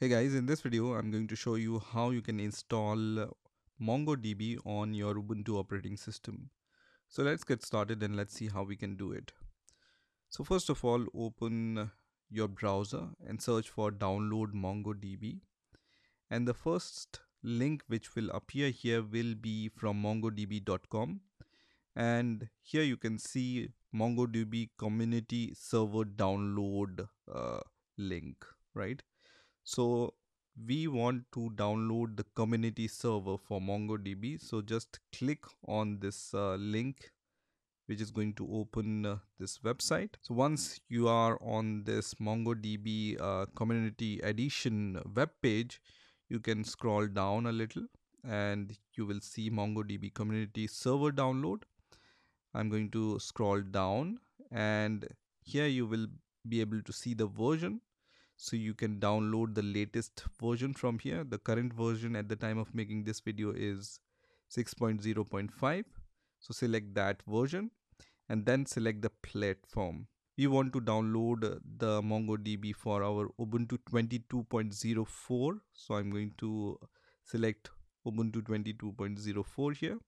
Hey guys, in this video I'm going to show you how you can install MongoDB on your Ubuntu operating system. So let's get started and let's see how we can do it. So first of all, open your browser and search for download MongoDB. And the first link which will appear here will be from mongodb.com. And here you can see MongoDB community server download uh, link, right? So we want to download the community server for MongoDB. So just click on this uh, link which is going to open uh, this website. So once you are on this MongoDB uh, community edition web page, you can scroll down a little and you will see MongoDB community server download. I'm going to scroll down and here you will be able to see the version so you can download the latest version from here. The current version at the time of making this video is 6.0.5 so select that version and then select the platform. We want to download the mongodb for our ubuntu 22.04 so i'm going to select ubuntu 22.04 here.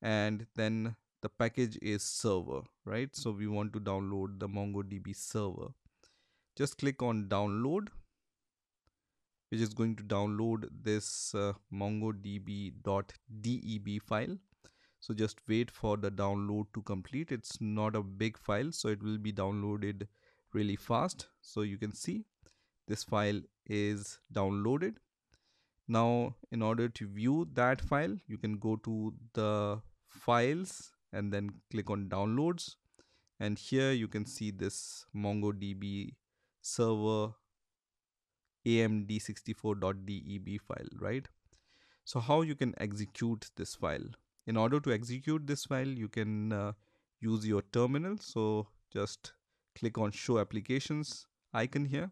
And then the package is server right? So we want to download the mongodb server just click on download which is going to download this uh, mongodb.deb file. So just wait for the download to complete. It's not a big file so it will be downloaded really fast. So you can see this file is downloaded. Now in order to view that file you can go to the files and then click on downloads. And here you can see this mongodb server amd64.deb file right? So how you can execute this file? In order to execute this file you can uh, use your terminal. So just click on show applications icon here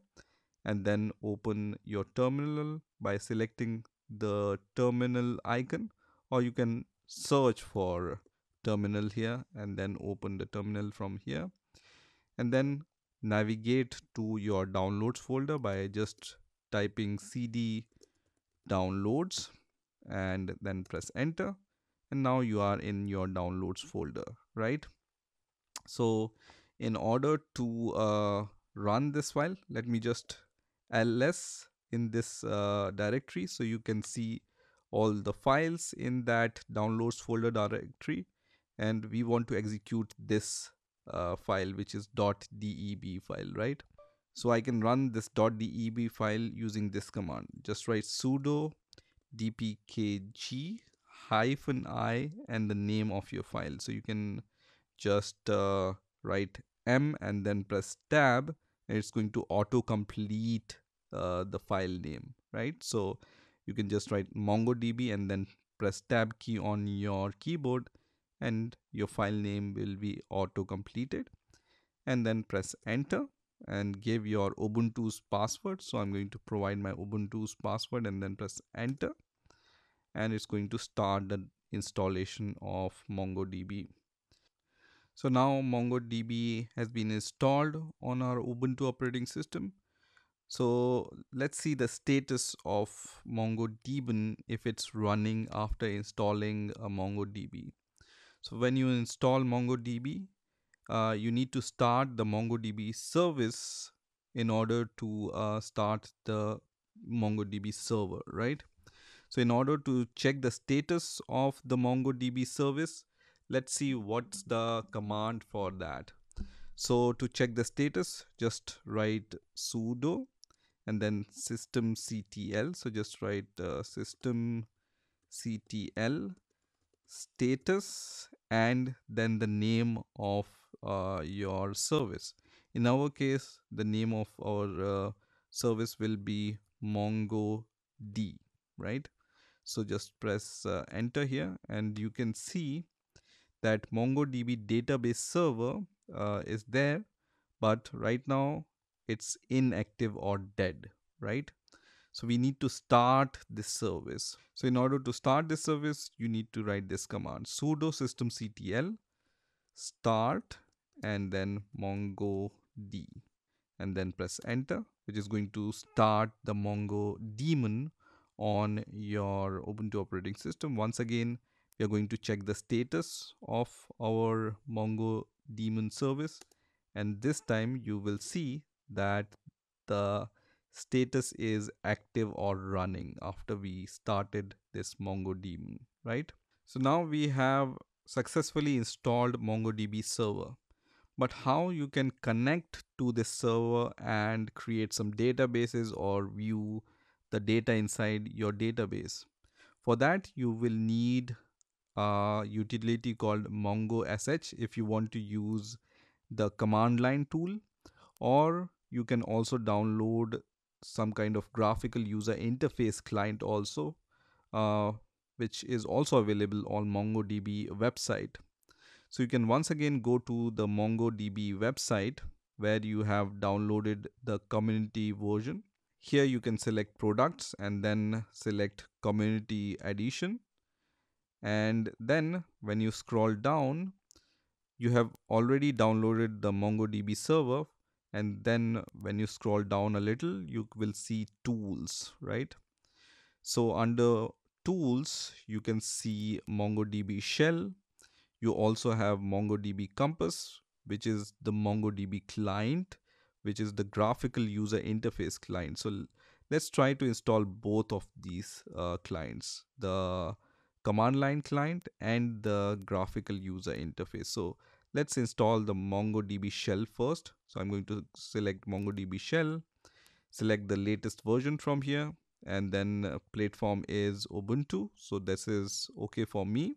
and then open your terminal by selecting the terminal icon or you can search for terminal here and then open the terminal from here. And then navigate to your downloads folder by just typing cd downloads and then press enter. And now you are in your downloads folder right? So in order to uh, run this file let me just ls in this uh, directory so you can see all the files in that downloads folder directory. And we want to execute this uh, file which is. dot .deb file right? So I can run this. dot .deb file using this command. Just write sudo dpkg hyphen i and the name of your file. So you can just uh, write m and then press tab and it's going to auto complete uh, the file name right? So you can just write mongodb and then press tab key on your keyboard and your file name will be auto completed and then press enter and give your ubuntu's password. So i'm going to provide my ubuntu's password and then press enter. And it's going to start the installation of mongodb. So now mongodb has been installed on our ubuntu operating system. So let's see the status of mongodb if it's running after installing a mongodb so when you install MongoDB, uh, you need to start the MongoDB service in order to uh, start the MongoDB server, right? So in order to check the status of the MongoDB service, let's see what's the command for that. So to check the status, just write sudo and then systemctl. So just write uh, systemctl status and then the name of uh, your service. In our case the name of our uh, service will be mongo d right? So just press uh, enter here and you can see that mongodb database server uh, is there but right now it's inactive or dead right so we need to start this service. So in order to start this service, you need to write this command sudo systemctl start and then mongo d and then press enter which is going to start the mongo daemon on your ubuntu operating system once again we are going to check the status of our mongo daemon service and this time you will see that the status is active or running after we started this mongo daemon right? So now we have successfully installed mongodb server. But how you can connect to this server and create some databases or view the data inside your database? For that you will need a utility called mongo sh if you want to use the command line tool. Or you can also download some kind of graphical user interface client also uh, which is also available on mongodb website so you can once again go to the MongoDB website where you have downloaded the community version. Here you can select products and then select community edition. And then when you scroll down, you have already downloaded the MongoDB server. And then when you scroll down a little, you will see tools, right? So under tools, you can see MongoDB shell, you also have MongoDB Compass, which is the MongoDB client, which is the graphical user interface client. So let's try to install both of these uh, clients, the command line client and the graphical user interface. So let's install the MongoDB shell first. So I'm going to select MongoDB shell, select the latest version from here, and then uh, platform is Ubuntu. So this is okay for me.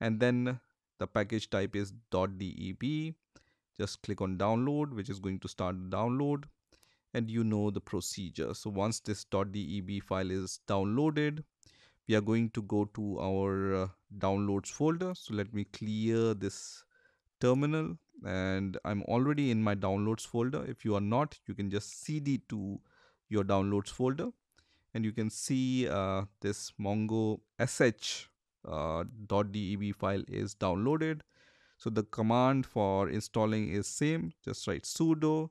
And then the package type is .deb just click on download which is going to start download and you know the procedure so once this .deb file is downloaded we are going to go to our uh, downloads folder so let me clear this terminal and I'm already in my downloads folder if you are not you can just cd to your downloads folder and you can see uh, this mongo sh uh, .deb file is downloaded. So the command for installing is same. Just write sudo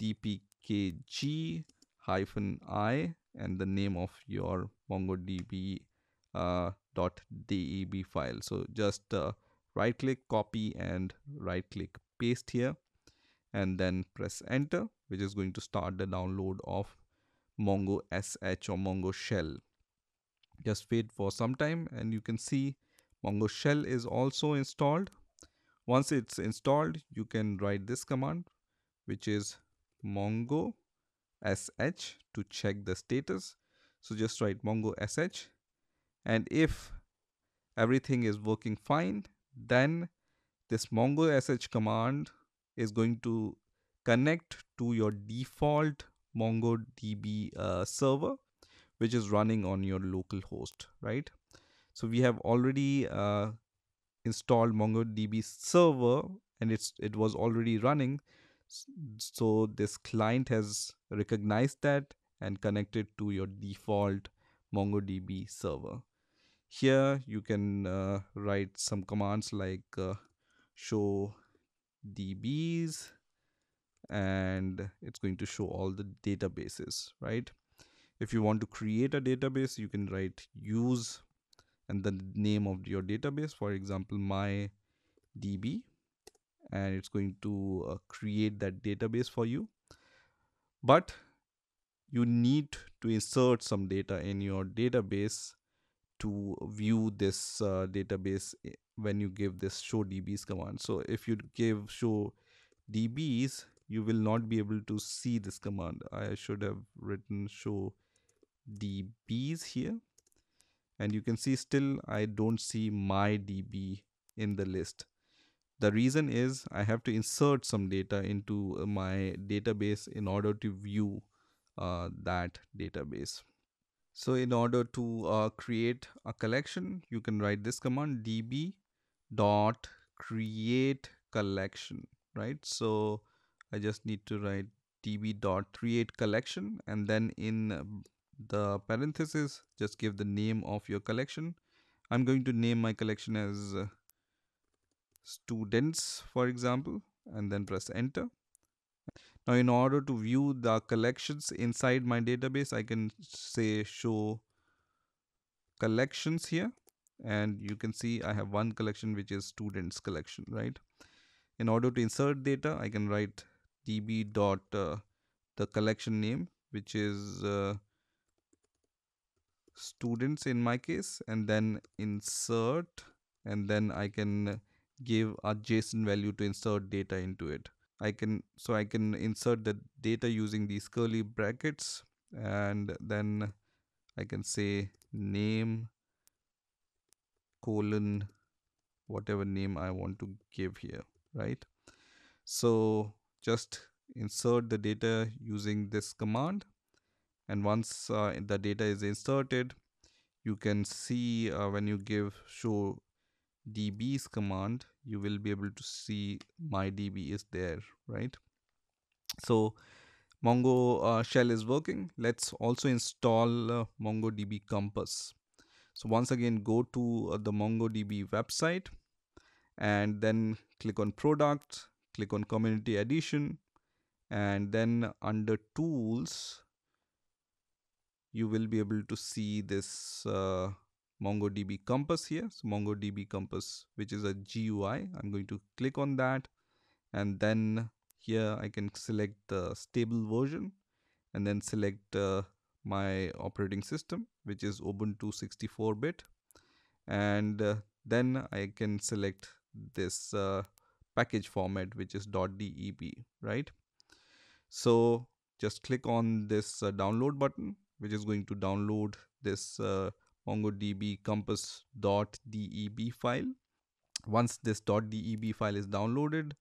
dpkg hyphen i and the name of your mongodb uh, .deb file. So just uh, right click copy and right click paste here and then press enter which is going to start the download of mongo sh or mongo shell. Just wait for some time and you can see mongo shell is also installed. Once it's installed you can write this command which is mongo sh to check the status. So just write mongo sh and if everything is working fine then this mongo sh command is going to connect to your default mongodb uh, server which is running on your local host right? So we have already uh, installed mongodb server and it's it was already running. So this client has recognized that and connected to your default mongodb server here you can uh, write some commands like uh, show dbs and it's going to show all the databases right? If you want to create a database you can write use and the name of your database for example my db and it's going to uh, create that database for you. But you need to insert some data in your database to view this uh, database eh, when you give this show dbs command so if you give show dbs you will not be able to see this command i should have written show dbs here and you can see still I don't see my db in the list. The reason is I have to insert some data into my database in order to view uh, that database. So in order to uh, create a collection, you can write this command db dot create collection, right? So I just need to write db dot create collection and then in the parenthesis just give the name of your collection i'm going to name my collection as uh, students for example and then press enter now in order to view the collections inside my database I can say show collections here and you can see I have one collection which is students collection right in order to insert data I can write db dot uh, the collection name which is uh, students in my case and then insert and then I can give a JSON value to insert data into it. I can so I can insert the data using these curly brackets and then I can say name colon whatever name I want to give here right? So just insert the data using this command and once uh, the data is inserted you can see uh, when you give show db's command you will be able to see my db is there right? So mongo uh, shell is working. Let's also install uh, mongodb compass. So once again go to uh, the mongodb website and then click on product click on community edition and then under tools you will be able to see this uh, MongoDB Compass here. So MongoDB Compass, which is a GUI. I'm going to click on that. And then here I can select the stable version and then select uh, my operating system, which is Ubuntu 64-bit. And uh, then I can select this uh, package format, which is .deb, right? So just click on this uh, download button which is going to download this uh, mongodb compass.deb file. Once this .deb file is downloaded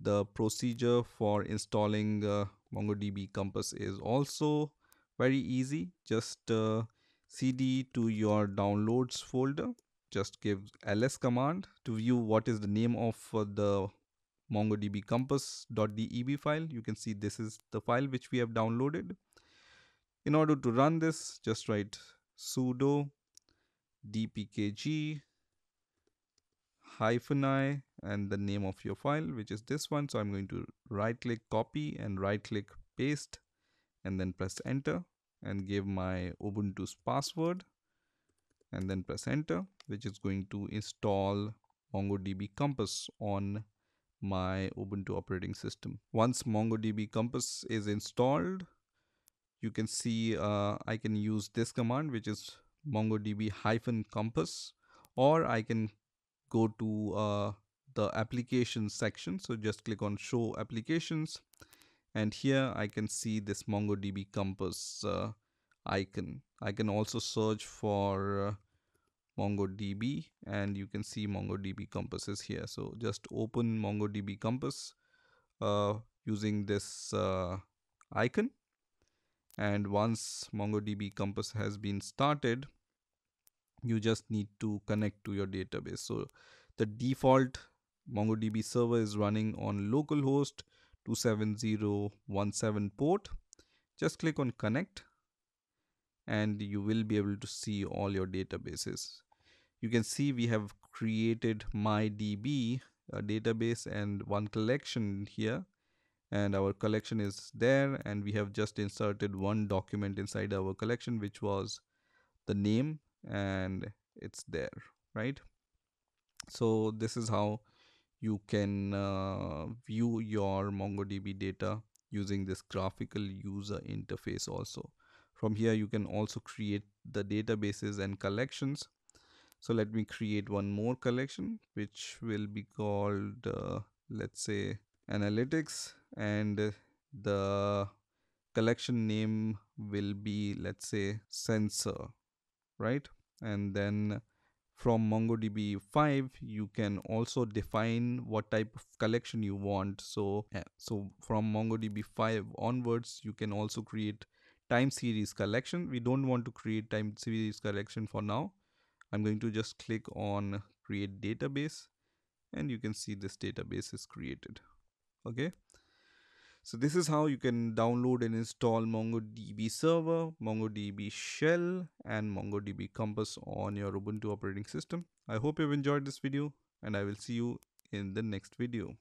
the procedure for installing uh, mongodb compass is also very easy. Just uh, cd to your downloads folder. Just give ls command to view what is the name of uh, the mongodb compass.deb file. You can see this is the file which we have downloaded. In order to run this, just write sudo dpkg hyphen i and the name of your file, which is this one. So I'm going to right click copy and right click paste and then press enter and give my Ubuntu's password and then press enter, which is going to install MongoDB Compass on my Ubuntu operating system. Once MongoDB Compass is installed, you can see uh, I can use this command which is mongodb hyphen compass or I can go to uh, the applications section. So just click on show applications and here I can see this mongodb compass uh, icon. I can also search for uh, mongodb and you can see mongodb compass is here. So just open mongodb compass uh, using this uh, icon and once mongodb compass has been started you just need to connect to your database. So the default mongodb server is running on localhost 27017 port. Just click on connect and you will be able to see all your databases. You can see we have created mydb a database and one collection here and our collection is there and we have just inserted one document inside our collection which was the name and it's there right? So this is how you can uh, view your mongodb data using this graphical user interface also. From here you can also create the databases and collections. So let me create one more collection which will be called uh, let's say analytics and the collection name will be let's say sensor right? And then from mongodb 5 you can also define what type of collection you want. So so from mongodb 5 onwards you can also create time series collection. We don't want to create time series collection for now. I'm going to just click on create database and you can see this database is created okay so this is how you can download and install MongoDB server, MongoDB shell and MongoDB compass on your Ubuntu operating system. I hope you've enjoyed this video and I will see you in the next video.